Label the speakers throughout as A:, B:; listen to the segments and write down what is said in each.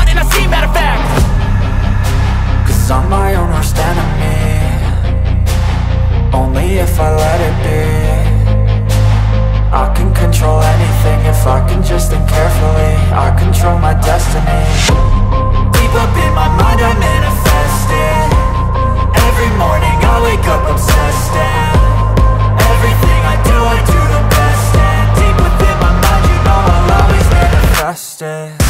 A: want and I see, matter fact.
B: Cause I'm my own worst enemy. Only if I let it be. I can control anything if I can just think carefully. I control my destiny. Deep up in my mind I manifest it Every morning I wake up obsessed and Everything I do I do the best And deep within my mind you know I'll always manifest it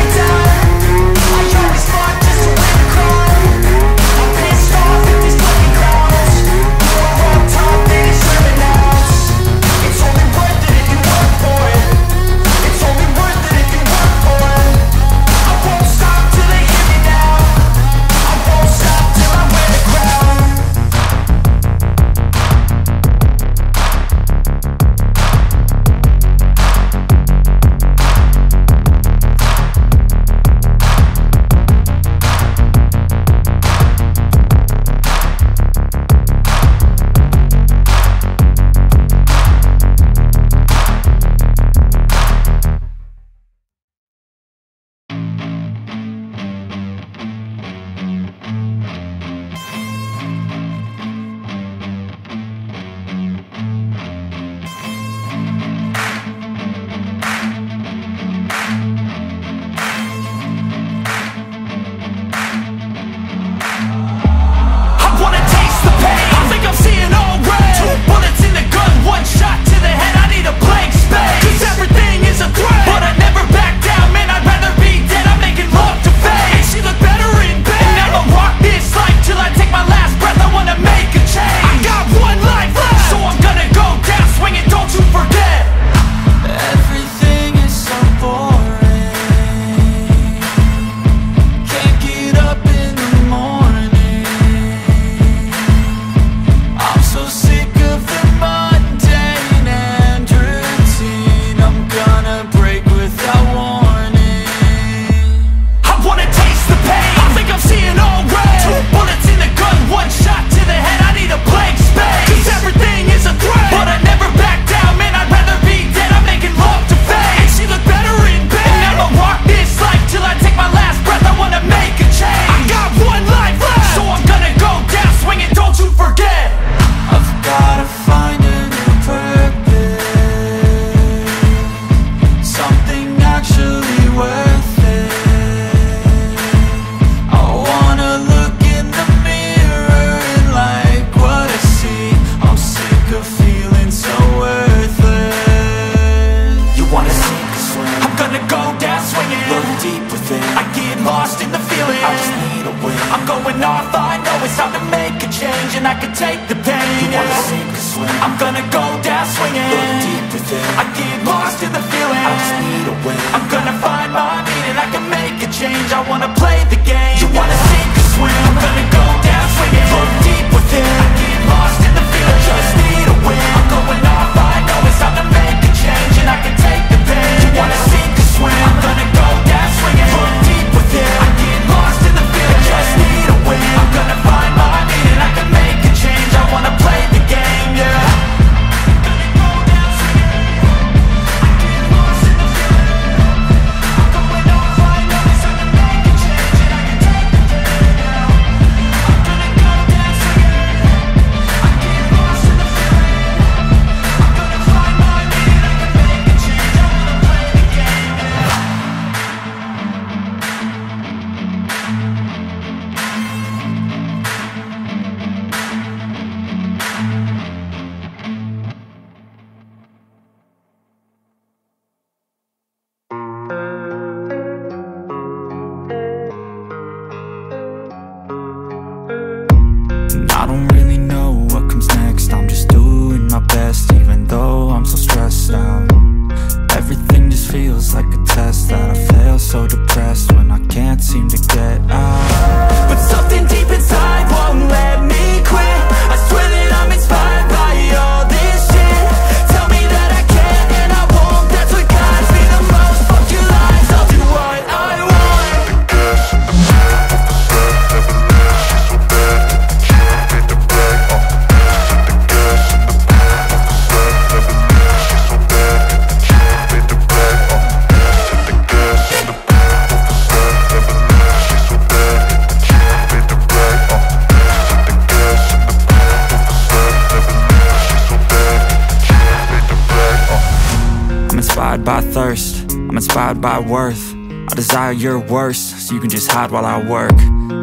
C: Worst So you can just hide while I work.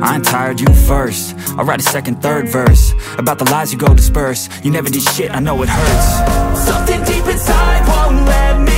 C: I ain't tired, you first. I'll write a second, third verse. About the lies you go disperse. You never did shit, I know it hurts.
B: Something deep inside won't let me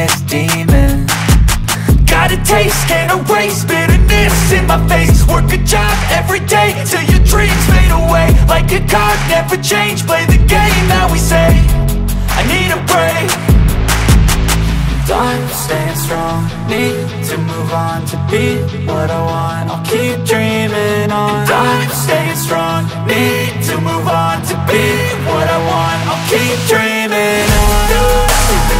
D: I'm feeding this demon.
C: Got a taste, can't erase bitterness in my face. Work a job every day till your dreams fade away. Like a card, never change, play the game that we say. I need a break.
D: I'm staying strong, need to move on to be what I want. I'll keep dreaming on.
C: I'm staying strong, need to move on to be what I want. I'll keep dreaming on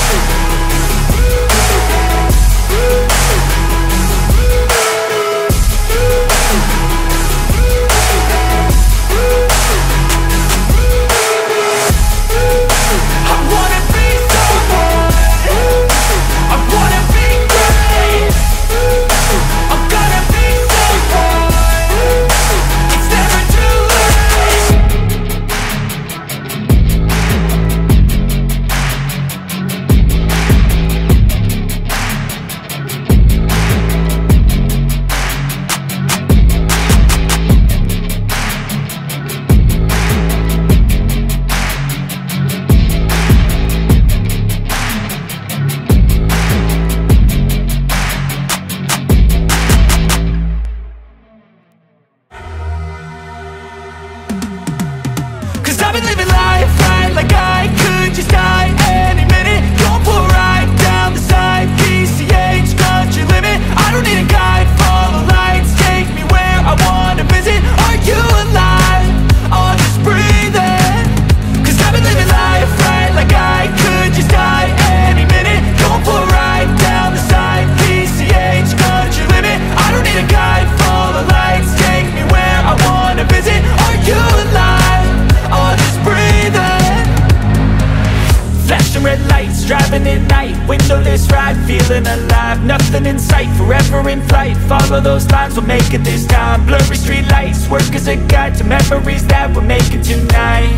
C: Windowless ride, feeling alive. Nothing in sight, forever in flight. Follow those lines, we'll make it this time. Blurry street lights, work as a guide To memories that we're making tonight.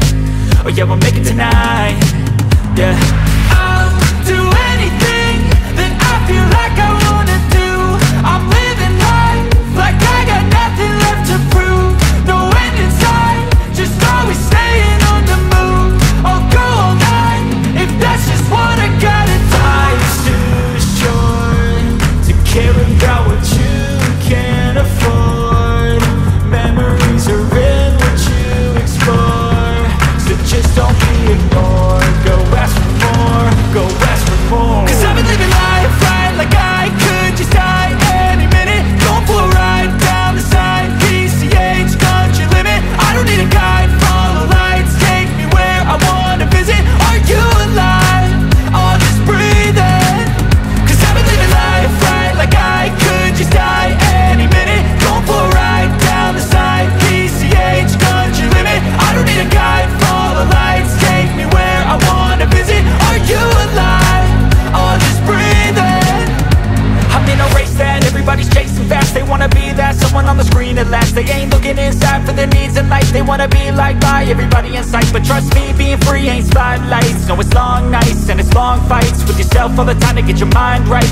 C: Oh yeah, we'll make it tonight. Yeah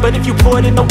C: But if you put in the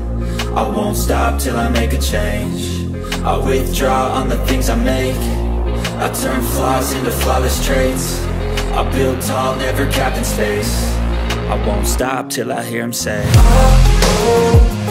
C: I won't stop till I make a change. I withdraw on the things I make. I turn flaws into flawless traits. I build tall, never capped in space. I won't stop till I hear him say Six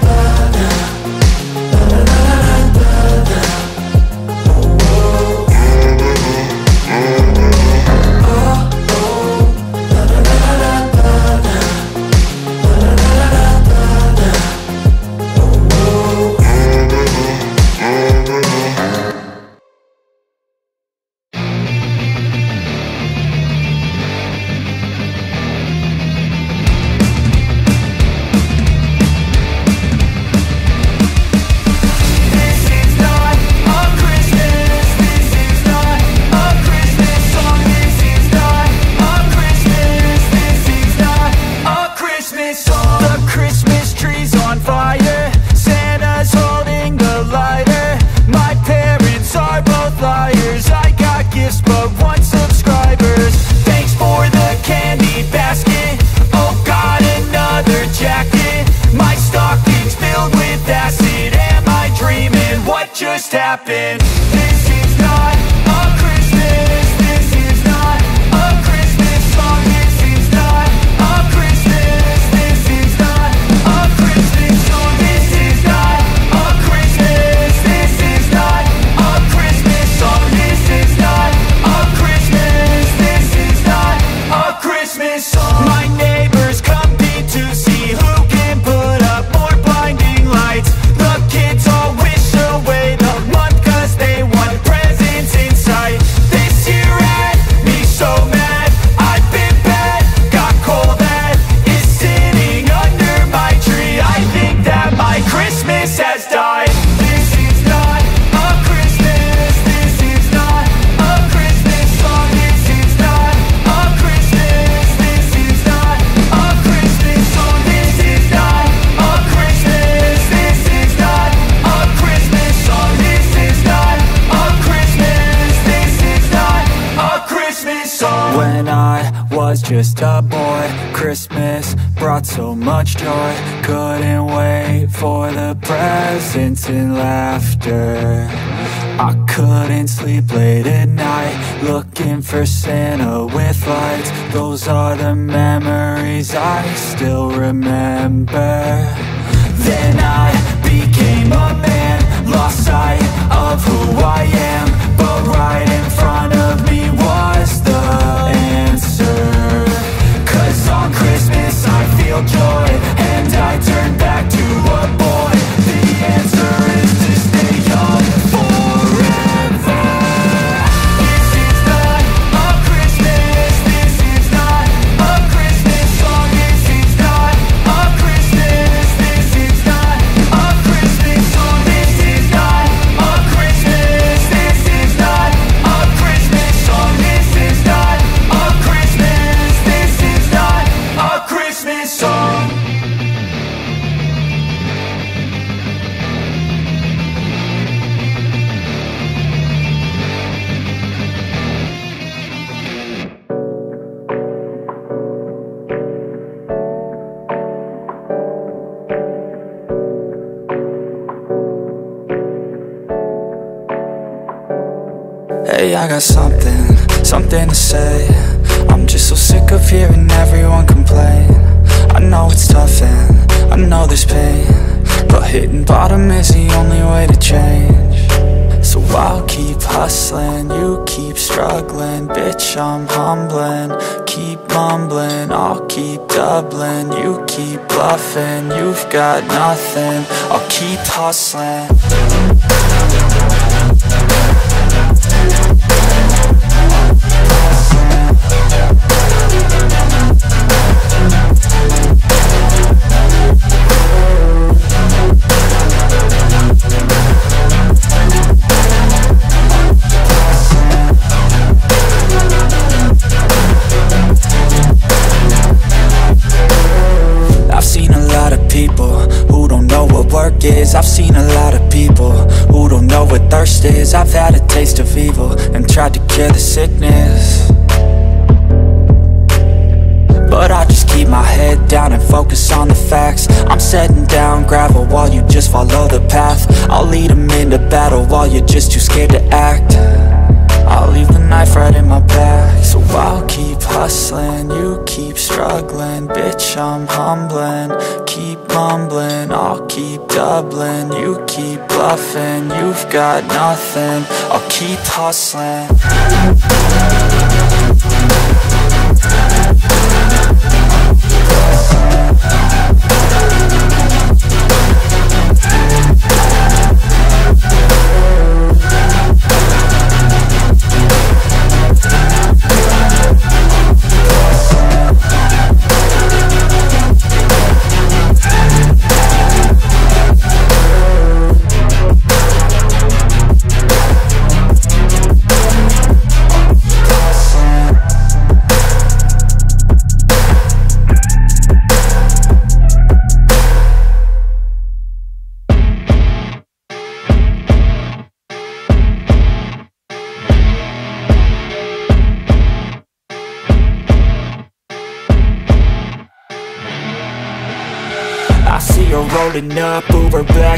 C: bitch, I'm humbling. Keep mumbling, I'll keep doubling. You keep bluffing, you've got nothing. I'll keep hustling. days I've seen a lot of people Who don't know what thirst is. I've had a taste of evil And tried to cure the sickness. But I just keep my head down And focus on the facts. I'm setting down gravel While you just follow the path. I'll lead them into battle While you're just too scared to act.
B: Doubling, you keep bluffing You've got nothing, I'll keep hustling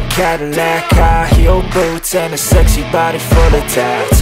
C: Cadillac High heel boots and a sexy body full of tats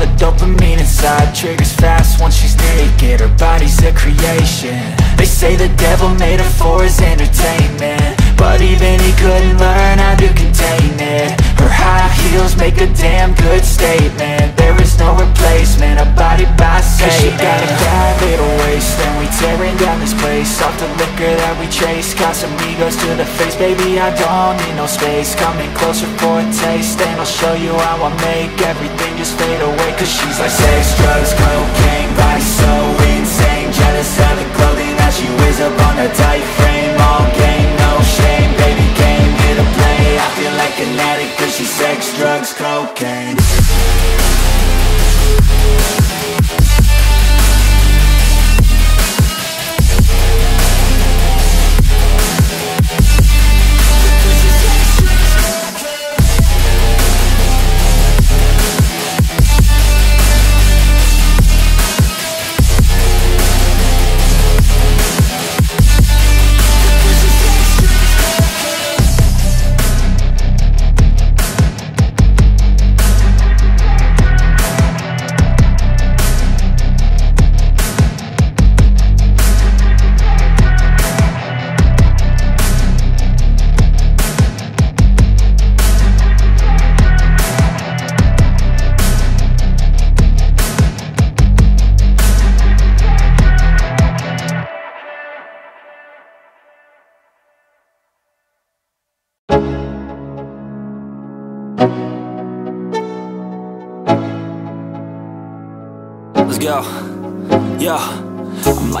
C: the dopamine inside Triggers fast once she's naked, her body's a creation. They say the devil made her for his entertainment. But even he couldn't learn how to contain it Her heels make a damn good statement. There is no replacement, a body by Satan. Cause she got a bad little waist And we tearing down this place. Off the liquor that we chase Got some egos to the face. Baby, I don't need no space. Coming closer for a taste And I'll show you how I make everything just fade away. Cause she's like sex, drugs, cocaine Body so insane. Jealous of the clothing that she wears up on a tight frame. All game, no shame Baby came here to play. I feel like an addict sex, drugs, cocaine